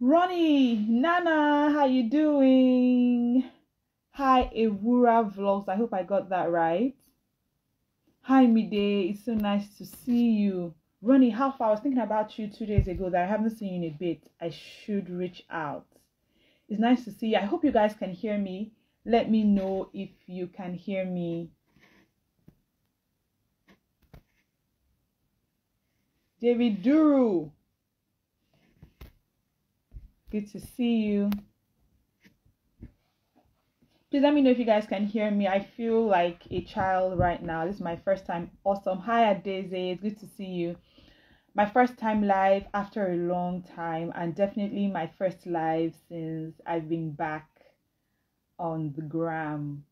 Ronnie, Nana, how you doing? Hi, Ewura Vlogs. I hope I got that right. Hi, Mide. It's so nice to see you. Ronnie, how far? I was thinking about you two days ago that I haven't seen you in a bit. I should reach out. It's nice to see you. I hope you guys can hear me. Let me know if you can hear me. David Duru. Good to see you. Please let me know if you guys can hear me. I feel like a child right now. This is my first time. Awesome. Hi, Daisy. It's good to see you. My first time live after a long time, and definitely my first live since I've been back on the gram.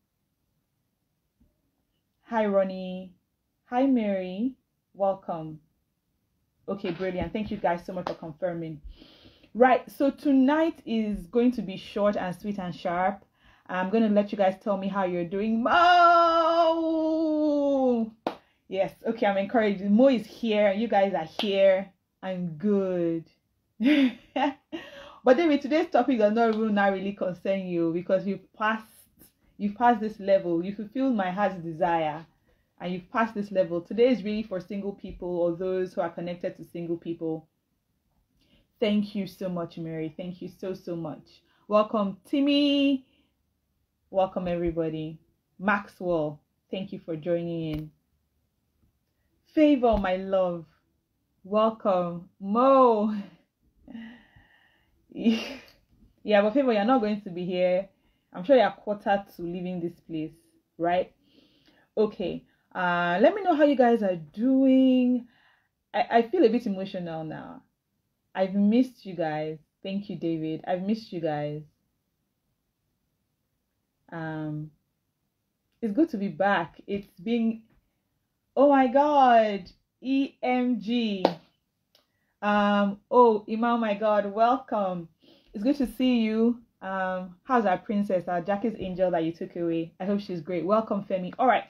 Hi, Ronnie. Hi, Mary. Welcome. Okay, brilliant. Thank you guys so much for confirming. Right, so tonight is going to be short and sweet and sharp. I'm going to let you guys tell me how you're doing. Mo! Yes, okay, I'm encouraged. Mo is here. You guys are here. I'm good. but anyway, today's topic does not really, not really concern you because you've passed you've passed this level. You fulfilled my heart's desire and you've passed this level. Today is really for single people or those who are connected to single people. Thank you so much, Mary. Thank you so, so much. Welcome, Timmy. Welcome, everybody. Maxwell, thank you for joining in. Favor, my love. Welcome. Mo. yeah, but Favor, you're not going to be here. I'm sure you're quarter to leaving this place, right? Okay. Uh, let me know how you guys are doing. I, I feel a bit emotional now. I've missed you guys. Thank you, David. I've missed you guys. Um, it's good to be back. It's been, oh my God, EMG. Um, oh, Imam, my God, welcome. It's good to see you. Um, how's our princess, our Jackie's angel that you took away? I hope she's great. Welcome, Femi. All right.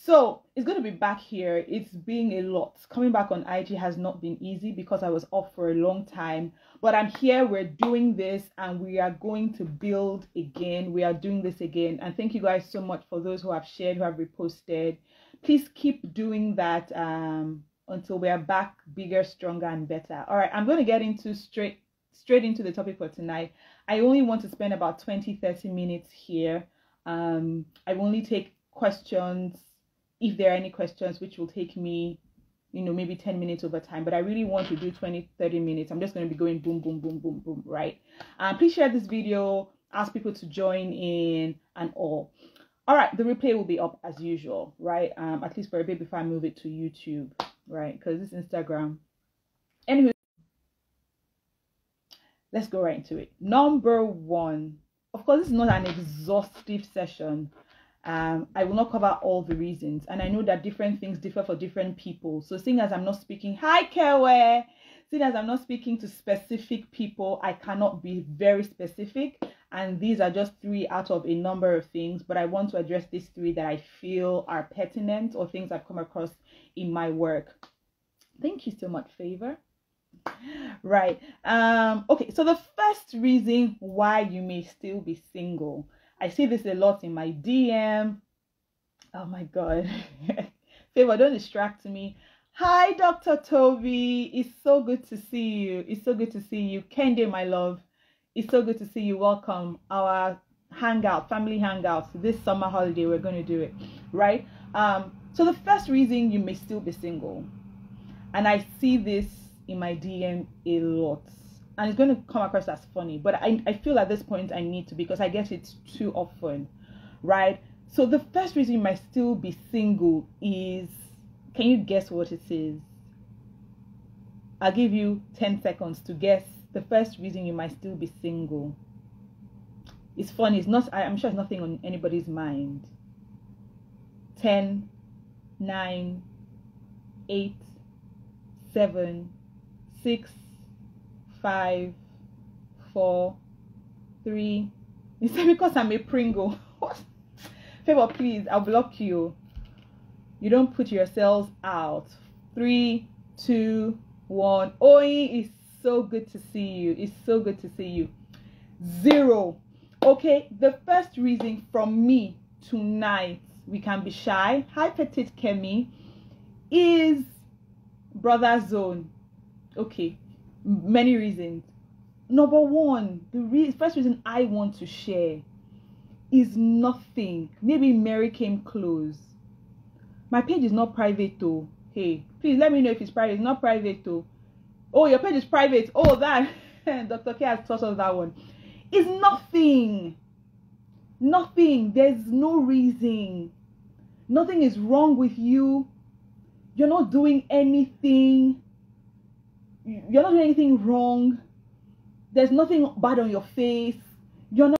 So it's going to be back here. It's being a lot. Coming back on IG has not been easy because I was off for a long time. But I'm here. We're doing this and we are going to build again. We are doing this again. And thank you guys so much for those who have shared, who have reposted. Please keep doing that um, until we are back bigger, stronger, and better. All right, I'm going to get into straight straight into the topic for tonight. I only want to spend about 20 30 minutes here. Um, I only take questions if there are any questions, which will take me, you know, maybe 10 minutes over time, but I really want to do 20, 30 minutes. I'm just going to be going boom, boom, boom, boom, boom, right? Um, please share this video, ask people to join in and all. All right, the replay will be up as usual, right? Um, at least for a bit before I move it to YouTube, right? Because this Instagram. Anyway, let's go right into it. Number one, of course, this is not an exhaustive session um, I will not cover all the reasons, and I know that different things differ for different people. So, seeing as I'm not speaking, hi Kewe, seeing as I'm not speaking to specific people, I cannot be very specific. And these are just three out of a number of things, but I want to address these three that I feel are pertinent or things I've come across in my work. Thank you so much, Favor. Right. Um, okay, so the first reason why you may still be single I see this a lot in my DM. Oh my God. Favor, don't distract me. Hi, Dr. Toby. It's so good to see you. It's so good to see you. Kende, my love. It's so good to see you. Welcome. Our hangout, family hangout. This summer holiday, we're going to do it. Right? Um, so the first reason you may still be single, and I see this in my DM a lot and it's going to come across as funny but I, I feel at this point i need to because i guess it's too often right? So the first reason you might still be single is can you guess what it is? I'll give you 10 seconds to guess the first reason you might still be single. It's funny it's not i'm sure it's nothing on anybody's mind. 10 9 8 7 6 five, four, three. You say because I'm a Pringle. Favor, please, I'll block you. You don't put yourselves out. Three, two, one. Oi it's so good to see you. It's so good to see you. Zero. Okay, the first reason from me tonight we can be shy. Hi, Petite Kemi. Is brother zone. Okay, many reasons. Number one, the re- first reason I want to share is nothing. Maybe Mary came close. My page is not private though. Hey, please let me know if it's private. It's not private though. Oh, your page is private. Oh, that Dr. K has taught us that one. It's nothing. Nothing. There's no reason. Nothing is wrong with you. You're not doing anything. You're not doing anything wrong. There's nothing bad on your face. You're not